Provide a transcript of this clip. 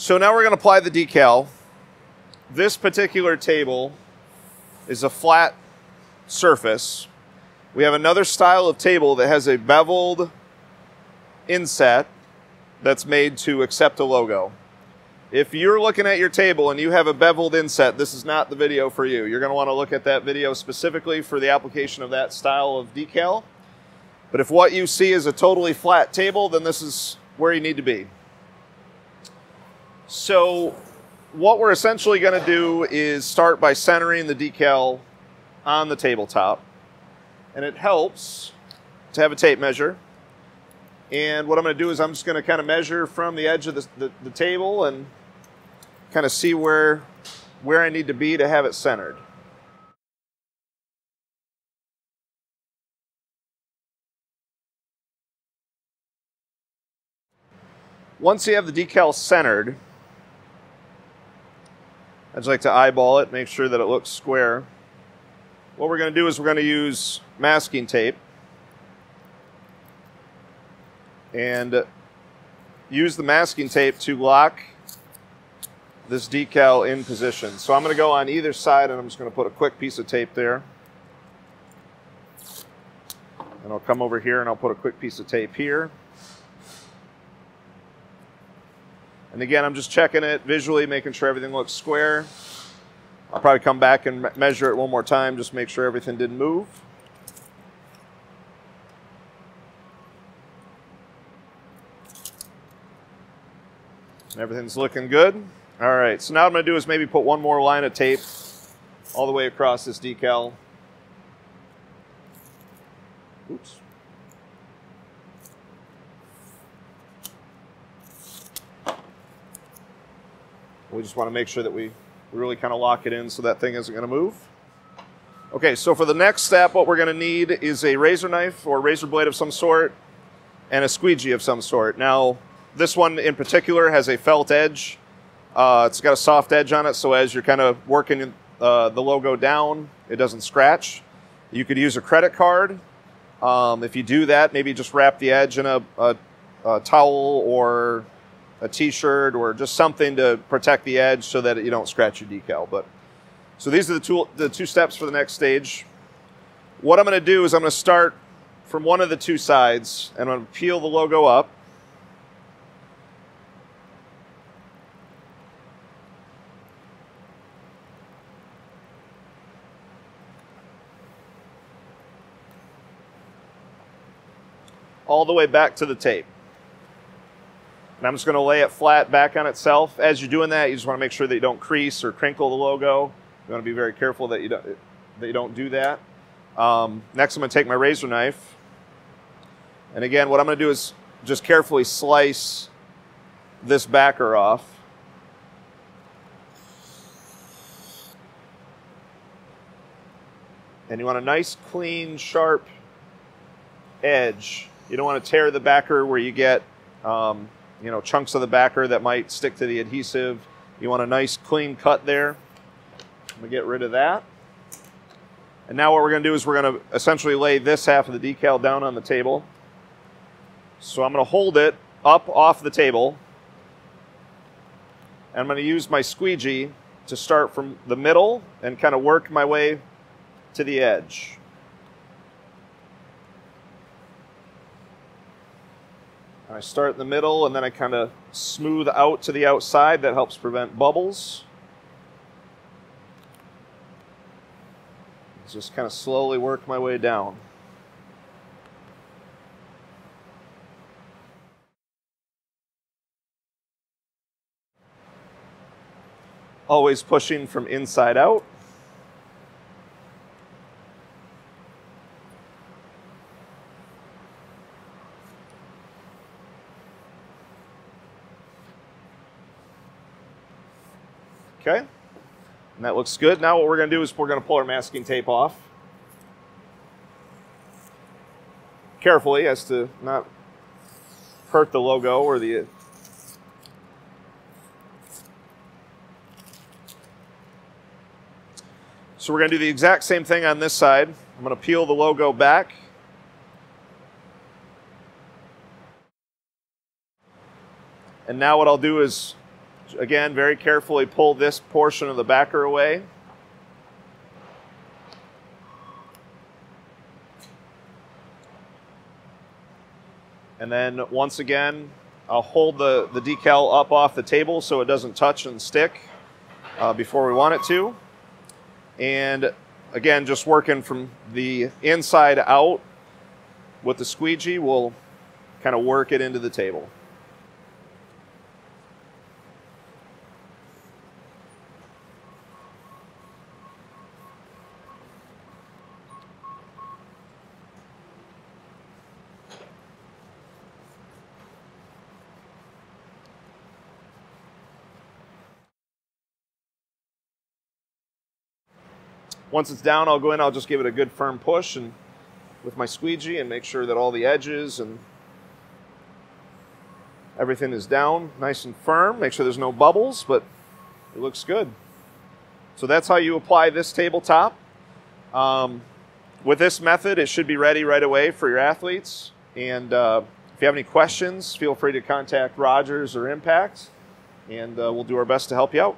So now we're going to apply the decal. This particular table is a flat surface. We have another style of table that has a beveled inset that's made to accept a logo. If you're looking at your table and you have a beveled inset, this is not the video for you. You're going to want to look at that video specifically for the application of that style of decal. But if what you see is a totally flat table, then this is where you need to be. So what we're essentially going to do is start by centering the decal on the tabletop. And it helps to have a tape measure. And what I'm going to do is I'm just going to kind of measure from the edge of the, the, the table and kind of see where, where I need to be to have it centered. Once you have the decal centered, I just like to eyeball it, make sure that it looks square. What we're going to do is we're going to use masking tape and use the masking tape to lock this decal in position. So I'm going to go on either side and I'm just going to put a quick piece of tape there. And I'll come over here and I'll put a quick piece of tape here. And again, I'm just checking it visually, making sure everything looks square. I'll probably come back and measure it one more time, just make sure everything didn't move. Everything's looking good. All right, so now what I'm gonna do is maybe put one more line of tape all the way across this decal. Oops. We just want to make sure that we really kind of lock it in so that thing isn't going to move. Okay, so for the next step, what we're going to need is a razor knife or razor blade of some sort and a squeegee of some sort. Now, this one in particular has a felt edge. Uh, it's got a soft edge on it, so as you're kind of working uh, the logo down, it doesn't scratch. You could use a credit card. Um, if you do that, maybe just wrap the edge in a, a, a towel or a t-shirt or just something to protect the edge so that you don't scratch your decal. But so these are the two the two steps for the next stage. What I'm going to do is I'm going to start from one of the two sides and I'm going to peel the logo up. all the way back to the tape. And I'm just going to lay it flat back on itself. As you're doing that, you just want to make sure that you don't crease or crinkle the logo. You want to be very careful that you don't, that you don't do that. Um, next, I'm going to take my razor knife. And again, what I'm going to do is just carefully slice this backer off. And you want a nice, clean, sharp edge. You don't want to tear the backer where you get um, you know, chunks of the backer that might stick to the adhesive. You want a nice clean cut there. I'm gonna get rid of that. And now what we're gonna do is we're gonna essentially lay this half of the decal down on the table. So I'm gonna hold it up off the table. And I'm gonna use my squeegee to start from the middle and kind of work my way to the edge. I start in the middle and then I kind of smooth out to the outside. That helps prevent bubbles. Just kind of slowly work my way down. Always pushing from inside out. Okay, and that looks good. Now what we're going to do is we're going to pull our masking tape off. Carefully as to not hurt the logo or the So we're going to do the exact same thing on this side. I'm going to peel the logo back. And now what I'll do is Again, very carefully pull this portion of the backer away. And then once again, I'll hold the, the decal up off the table so it doesn't touch and stick uh, before we want it to. And again, just working from the inside out with the squeegee, we'll kind of work it into the table. Once it's down, I'll go in, I'll just give it a good firm push and with my squeegee and make sure that all the edges and everything is down nice and firm. Make sure there's no bubbles, but it looks good. So that's how you apply this tabletop. Um, with this method, it should be ready right away for your athletes. And uh, if you have any questions, feel free to contact Rogers or Impact, and uh, we'll do our best to help you out.